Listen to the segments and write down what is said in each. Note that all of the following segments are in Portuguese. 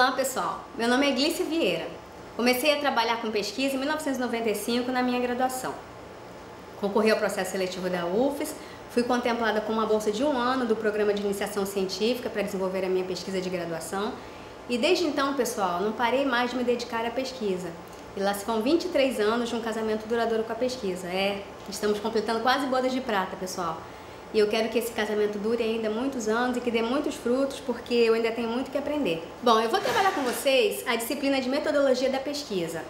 Olá pessoal, meu nome é Glícia Vieira. Comecei a trabalhar com pesquisa em 1995 na minha graduação. Concorri ao processo seletivo da UFES, fui contemplada com uma bolsa de um ano do programa de iniciação científica para desenvolver a minha pesquisa de graduação e desde então, pessoal, não parei mais de me dedicar à pesquisa. E lá se vão 23 anos de um casamento duradouro com a pesquisa. É, estamos completando quase bodas de prata, pessoal. E eu quero que esse casamento dure ainda muitos anos e que dê muitos frutos, porque eu ainda tenho muito que aprender. Bom, eu vou trabalhar com vocês a disciplina de metodologia da pesquisa.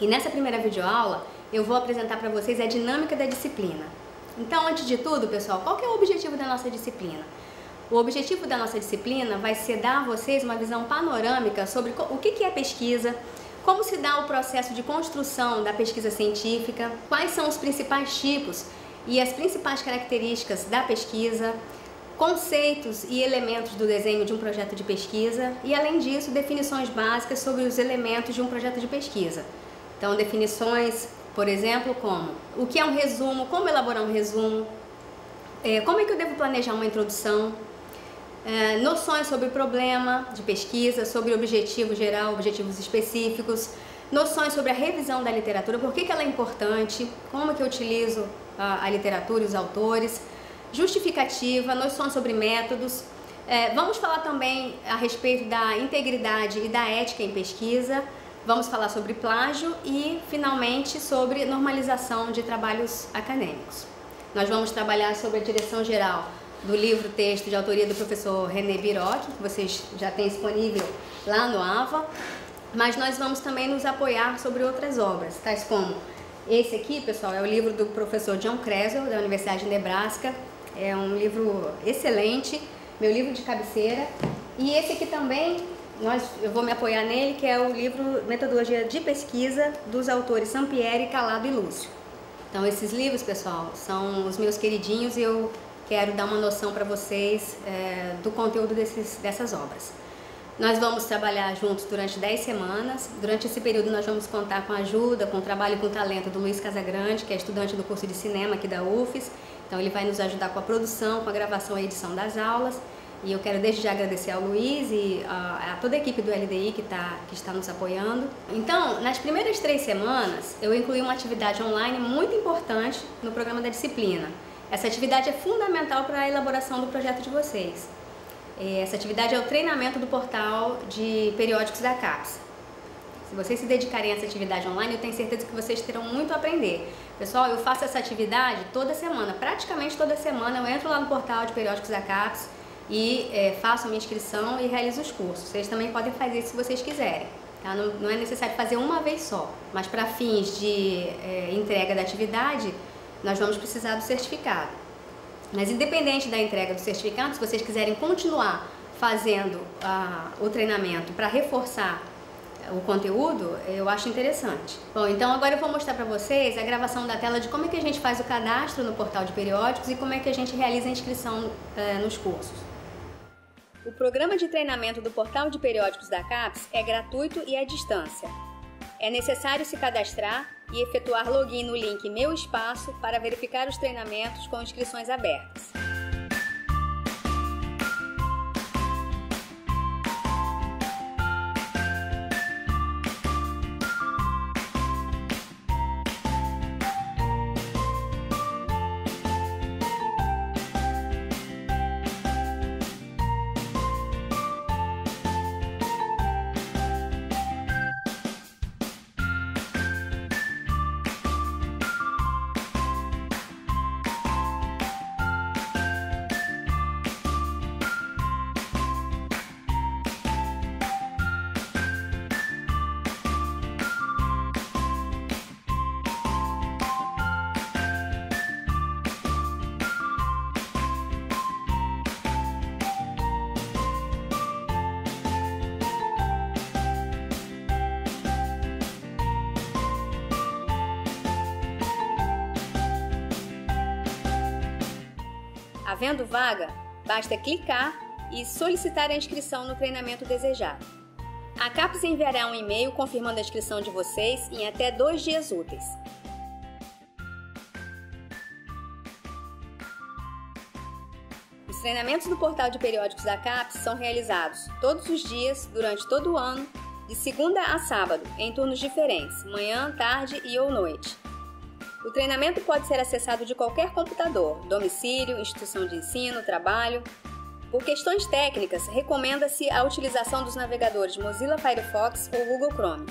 E nessa primeira videoaula, eu vou apresentar para vocês a dinâmica da disciplina. Então, antes de tudo, pessoal, qual é o objetivo da nossa disciplina? O objetivo da nossa disciplina vai ser dar a vocês uma visão panorâmica sobre o que é pesquisa, como se dá o processo de construção da pesquisa científica, quais são os principais tipos e as principais características da pesquisa, conceitos e elementos do desenho de um projeto de pesquisa e, além disso, definições básicas sobre os elementos de um projeto de pesquisa. Então, definições, por exemplo, como o que é um resumo, como elaborar um resumo, é, como é que eu devo planejar uma introdução, é, noções sobre problema de pesquisa, sobre objetivo geral, objetivos específicos, noções sobre a revisão da literatura, por que ela é importante, como que eu utilizo a, literatura e os autores, justificativa, noções sobre métodos. É, vamos falar também a respeito da integridade e da ética em pesquisa, vamos falar sobre plágio e, finalmente, sobre normalização de trabalhos acadêmicos. Nós vamos trabalhar sobre a direção geral do livro-texto de autoria do professor René Biroc, que vocês já têm disponível lá no AVA, mas nós vamos também nos apoiar sobre outras obras, tais como esse aqui, pessoal, é o livro do professor John Creswell, da Universidade de Nebraska. É um livro excelente, meu livro de cabeceira. E esse aqui também, nós, eu vou me apoiar nele, que é o livro Metodologia de Pesquisa, dos autores Sampieri, Calado e Lúcio. Então, esses livros, pessoal, são os meus queridinhos e eu quero dar uma noção para vocês é, do conteúdo desses, dessas obras. Nós vamos trabalhar juntos durante 10 semanas. Durante esse período nós vamos contar com a ajuda, com o trabalho e com o talento do Luiz Casagrande, que é estudante do curso de cinema aqui da UFES. Então ele vai nos ajudar com a produção, com a gravação e edição das aulas. E eu quero desde já agradecer ao Luiz e a, a toda a equipe do LDI que, tá, que está nos apoiando. Então, nas primeiras três semanas, eu incluí uma atividade online muito importante no programa da disciplina. Essa atividade é fundamental para a elaboração do projeto de vocês. É, essa atividade é o treinamento do portal de periódicos da CAPES. Se vocês se dedicarem a essa atividade online, eu tenho certeza que vocês terão muito a aprender. Pessoal, eu faço essa atividade toda semana, praticamente toda semana eu entro lá no portal de periódicos da CAPES e é, faço minha inscrição e realizo os cursos. Vocês também podem fazer isso se vocês quiserem. Tá? Não, não, é necessário fazer uma vez só, mas para fins de é, entrega da atividade, nós vamos precisar do certificado. Mas independente da entrega do certificado, se vocês quiserem continuar fazendo uh, o treinamento para reforçar o conteúdo, eu acho interessante. Bom, então agora eu vou mostrar para vocês a gravação da tela de como é que a gente faz o cadastro no portal de periódicos e como é que a gente realiza a inscrição uh, nos cursos. O programa de treinamento do portal de periódicos da CAPES é gratuito e à distância. É necessário se cadastrar e efetuar login no link Meu Espaço para verificar os treinamentos com inscrições abertas. Havendo vaga, basta clicar e solicitar a inscrição no treinamento desejado. A CAPES enviará um e-mail confirmando a inscrição de vocês em até dois dias úteis. treinamentos do portal de periódicos da CAPES são realizados todos os dias, durante todo o ano, de segunda a sábado, em turnos diferentes, manhã, tarde e ou noite. O treinamento pode ser acessado de qualquer computador, domicílio, instituição de ensino, trabalho. Por questões técnicas, recomenda-se a utilização dos navegadores Mozilla Firefox ou Google Chrome.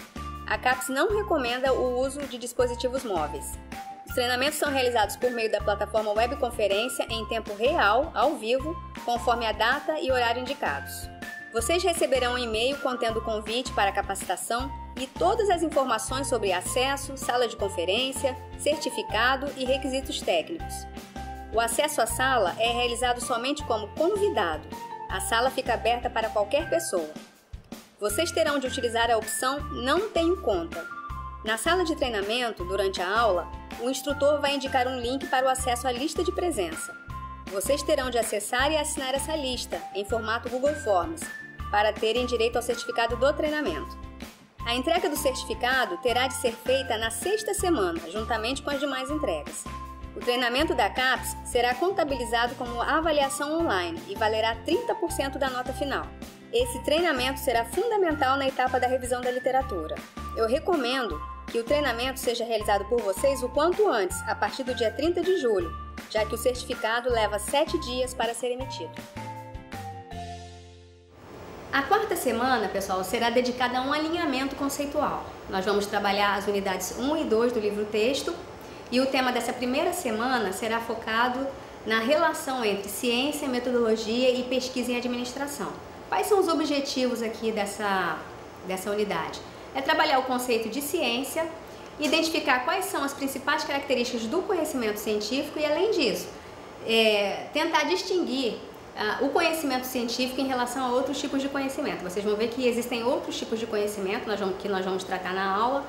A CAPES não recomenda o uso de dispositivos móveis. Os treinamentos são realizados por meio da plataforma webconferência em tempo real, ao vivo, conforme a data e horário indicados. Vocês receberão um e-mail contendo o convite para a capacitação e todas as informações sobre acesso, sala de conferência, certificado e requisitos técnicos. O acesso à sala é realizado somente como convidado. A sala fica aberta para qualquer pessoa. Vocês terão de utilizar a opção Não Tenho Conta. Na sala de treinamento, durante a aula, o instrutor vai indicar um link para o acesso à lista de presença. Vocês terão de acessar e assinar essa lista em formato Google Forms para terem direito ao certificado do treinamento. A entrega do certificado terá de ser feita na sexta semana, juntamente com as demais entregas. O treinamento da CAPES será contabilizado como avaliação online e valerá 30% da nota final. Esse treinamento será fundamental na etapa da revisão da literatura. Eu recomendo que o treinamento seja realizado por vocês o quanto antes, a partir do dia 30 de julho, já que o certificado leva 7 dias para ser emitido. A quarta semana, pessoal, será dedicada a um alinhamento conceitual. Nós vamos trabalhar as unidades 1 e 2 do livro texto e o tema dessa primeira semana será focado na relação entre ciência, metodologia e pesquisa em administração. Quais são os objetivos aqui dessa, dessa unidade? é trabalhar o conceito de ciência, identificar quais são as principais características do conhecimento científico e, além disso, é, tentar distinguir uh, o conhecimento científico em relação a outros tipos de conhecimento. Vocês vão ver que existem outros tipos de conhecimento nós vamos, que nós vamos tratar na aula,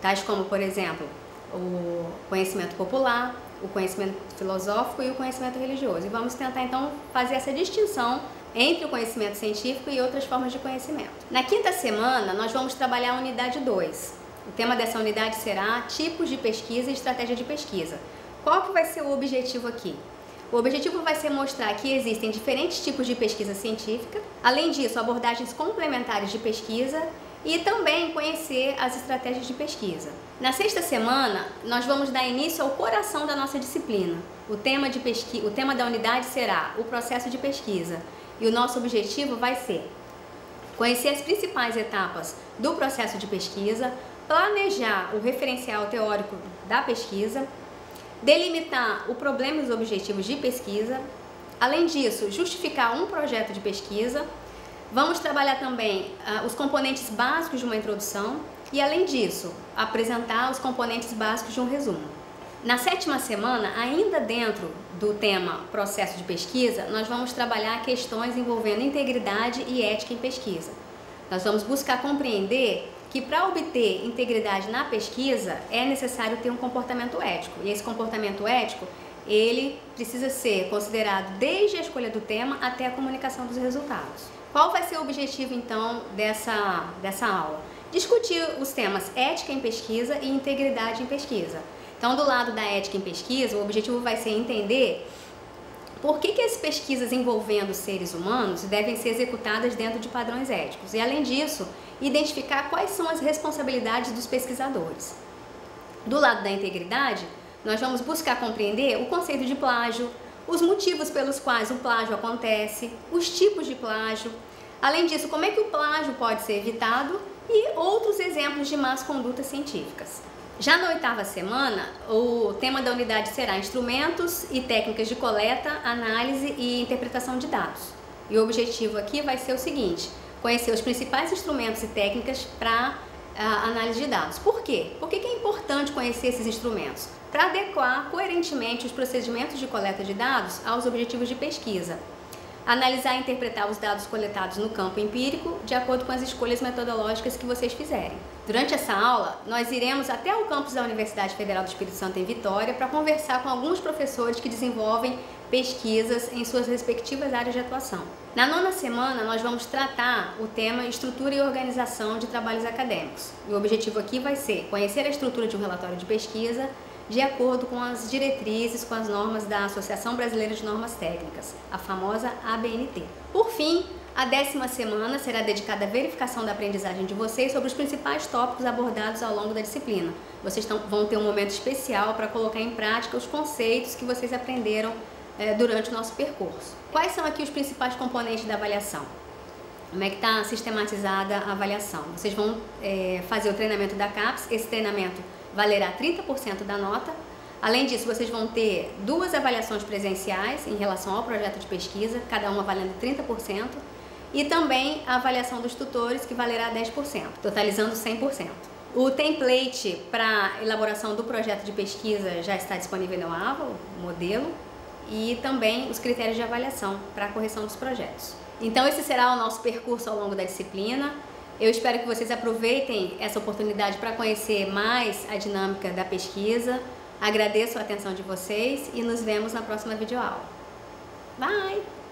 tais como, por exemplo, o conhecimento popular, o conhecimento filosófico e o conhecimento religioso. E vamos tentar então fazer essa distinção entre o conhecimento científico e outras formas de conhecimento. Na quinta semana, nós vamos trabalhar a unidade 2. O tema dessa unidade será tipos de pesquisa e estratégia de pesquisa. Qual que vai ser o objetivo aqui? O objetivo vai ser mostrar que existem diferentes tipos de pesquisa científica, além disso, abordagens complementares de pesquisa e também conhecer as estratégias de pesquisa. Na sexta semana, nós vamos dar início ao coração da nossa disciplina. O tema, de pesqui... o tema da unidade será o processo de pesquisa e o nosso objetivo vai ser conhecer as principais etapas do processo de pesquisa, planejar o referencial teórico da pesquisa, delimitar o problema e os objetivos de pesquisa, além disso, justificar um projeto de pesquisa. Vamos trabalhar também uh, os componentes básicos de uma introdução e, além disso, apresentar os componentes básicos de um resumo. Na sétima semana, ainda dentro do tema processo de pesquisa, nós vamos trabalhar questões envolvendo integridade e ética em pesquisa. Nós vamos buscar compreender que para obter integridade na pesquisa é necessário ter um comportamento ético. E esse comportamento ético, ele precisa ser considerado desde a escolha do tema até a comunicação dos resultados. Qual vai ser o objetivo então dessa, dessa aula? Discutir os temas ética em pesquisa e integridade em pesquisa. Então, do lado da ética em pesquisa, o objetivo vai ser entender por que, que as pesquisas envolvendo seres humanos devem ser executadas dentro de padrões éticos. E, além disso, identificar quais são as responsabilidades dos pesquisadores. Do lado da integridade, nós vamos buscar compreender o conceito de plágio, os motivos pelos quais o plágio acontece, os tipos de plágio. Além disso, como é que o plágio pode ser evitado e outros exemplos de más condutas científicas. Já na oitava semana, o tema da unidade será instrumentos e técnicas de coleta, análise e interpretação de dados. E o objetivo aqui vai ser o seguinte: conhecer os principais instrumentos e técnicas para uh, análise de dados. Por quê? Por que, que é importante conhecer esses instrumentos? Para adequar coerentemente os procedimentos de coleta de dados aos objetivos de pesquisa analisar e interpretar os dados coletados no campo empírico de acordo com as escolhas metodológicas que vocês fizerem. Durante essa aula, nós iremos até o campus da Universidade Federal do Espírito Santo em Vitória para conversar com alguns professores que desenvolvem pesquisas em suas respectivas áreas de atuação. Na nona semana, nós vamos tratar o tema estrutura e organização de trabalhos acadêmicos. E o objetivo aqui vai ser conhecer a estrutura de um relatório de pesquisa, de acordo com as diretrizes, com as normas da Associação Brasileira de Normas Técnicas, a famosa ABNT. Por fim, a décima semana será dedicada à verificação da aprendizagem de vocês sobre os principais tópicos abordados ao longo da disciplina. Vocês vão ter um momento especial para colocar em prática os conceitos que vocês aprenderam é, durante o nosso percurso. Quais são aqui os principais componentes da avaliação? Como é que está sistematizada a avaliação? Vocês vão é, fazer o treinamento da CAPES, esse treinamento valerá 30% da nota. Além disso, vocês vão ter duas avaliações presenciais em relação ao projeto de pesquisa, cada uma valendo 30%, e também a avaliação dos tutores, que valerá 10%, totalizando 100%. O template para elaboração do projeto de pesquisa já está disponível no AVA, o modelo, e também os critérios de avaliação para a correção dos projetos. Então esse será o nosso percurso ao longo da disciplina. Eu espero que vocês aproveitem essa oportunidade para conhecer mais a dinâmica da pesquisa. Agradeço a atenção de vocês e nos vemos na próxima videoaula. Bye!